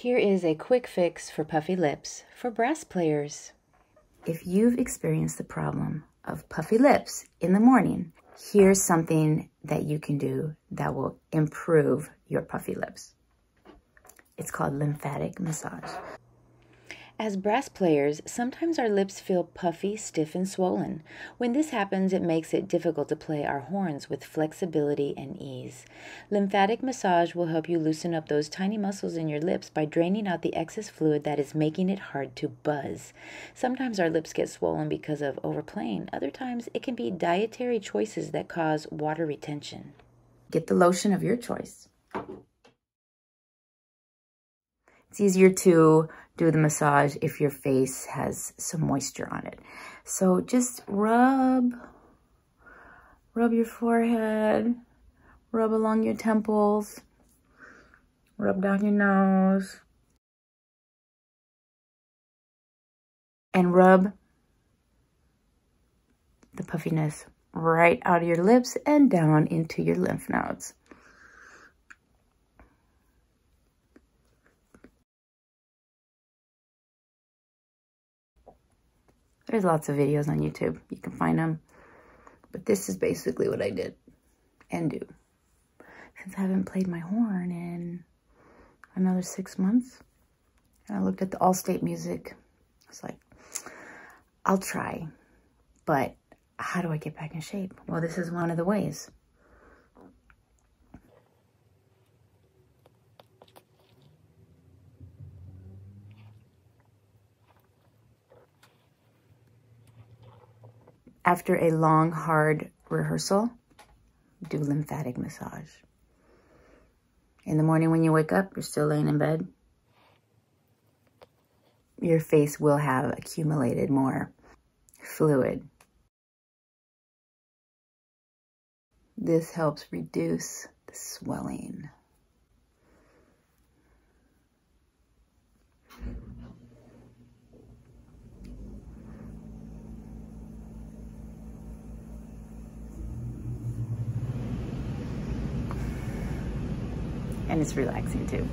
Here is a quick fix for puffy lips for brass players. If you've experienced the problem of puffy lips in the morning, here's something that you can do that will improve your puffy lips. It's called lymphatic massage. As brass players, sometimes our lips feel puffy, stiff, and swollen. When this happens, it makes it difficult to play our horns with flexibility and ease. Lymphatic massage will help you loosen up those tiny muscles in your lips by draining out the excess fluid that is making it hard to buzz. Sometimes our lips get swollen because of overplaying. Other times, it can be dietary choices that cause water retention. Get the lotion of your choice. It's easier to do the massage if your face has some moisture on it. So just rub, rub your forehead, rub along your temples, rub down your nose, and rub the puffiness right out of your lips and down into your lymph nodes. There's lots of videos on YouTube. You can find them. But this is basically what I did and do. Since I haven't played my horn in another six months. And I looked at the All-State music. I was like, I'll try. But how do I get back in shape? Well, this is one of the ways. After a long, hard rehearsal, do lymphatic massage. In the morning when you wake up, you're still laying in bed, your face will have accumulated more fluid. This helps reduce the swelling. And it's relaxing too.